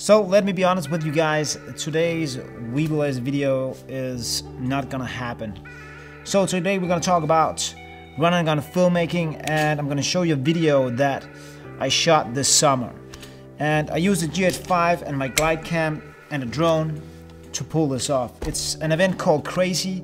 So let me be honest with you guys, today's Weebill S video is not gonna happen. So today we're gonna talk about run and gun filmmaking and I'm gonna show you a video that I shot this summer. And I used a GH5 and my glide cam and a drone to pull this off. It's an event called Cracey.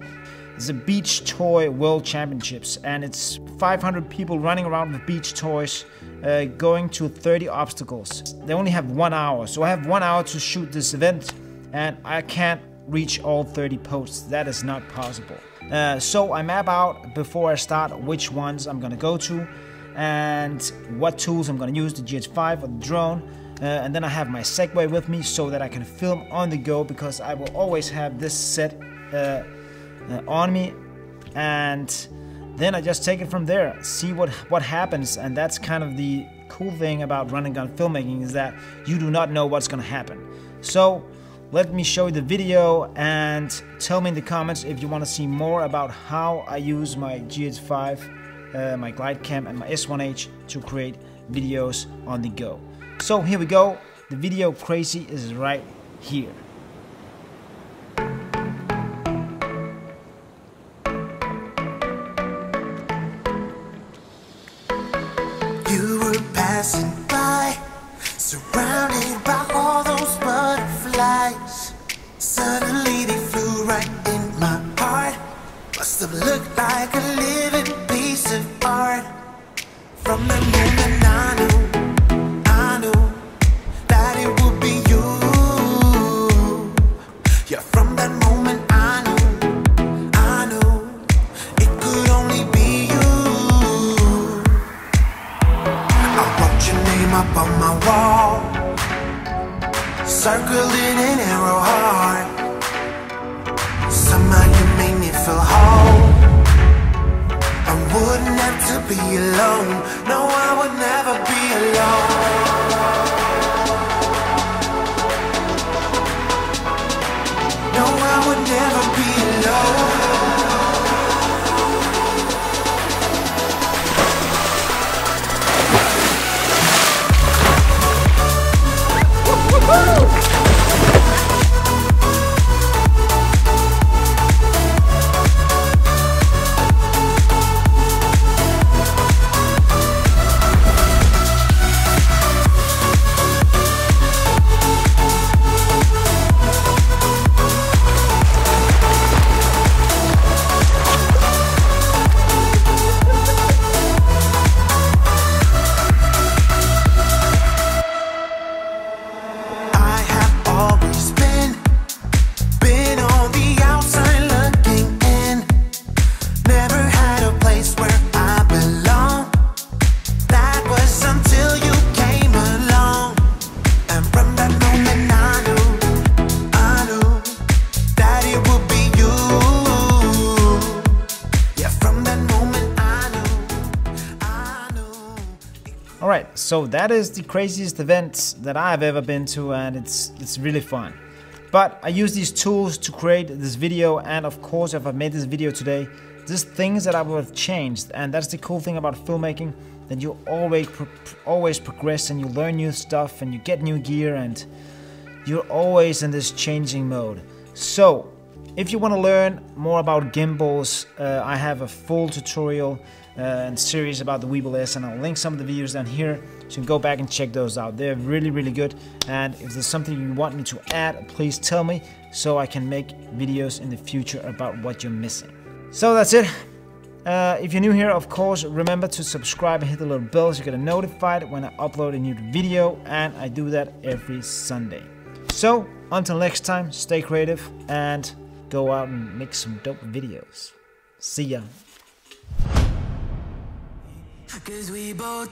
It's beach toy world championships and it's 500 people running around with beach toys uh, going to 30 obstacles. They only have one hour, so I have one hour to shoot this event and I can't reach all 30 posts. That is not possible. Uh, so I map out before I start which ones I'm gonna go to and what tools I'm gonna use, the GH5 or the drone. Uh, and then I have my Segway with me so that I can film on the go because I will always have this set uh, on me and then I just take it from there, see what what happens, and that's kind of the cool thing about run and gun filmmaking is that you do not know what's gonna happen. So let me show you the video and tell me in the comments if you want to see more about how I use my GH5, uh, my glide cam and my S1H to create videos on the go. So here we go, the video Cracey is right here. From the moment I knew, I knew that it would be you. Yeah, from that moment I knew, I knew it could only be you. I wrote your name up on my wall, circled in an arrow heart. Somehow you made me feel whole. Be alone. No, I would never be alone. No, I would never be alone. Right, so that is the craziest event that I've ever been to, and it's it's really fun. But I use these tools to create this video, and of course, if I made this video today, there's things that I would have changed, and that's the cool thing about filmmaking that you always pro- always progress and you learn new stuff and you get new gear and you're always in this changing mode. So, if you want to learn more about gimbals, uh, I have a full tutorial uh, and series about the Weebill S, and I'll link some of the videos down here so you can go back and check those out. They're really, really good. And if there's something you want me to add, please tell me so I can make videos in the future about what you're missing. So that's it. Uh, if you're new here, of course, remember to subscribe and hit the little bell so you get notified when I upload a new video, and I do that every Sunday. So, until next time, stay creative and go out and make some dope videos. See ya. Cause we both.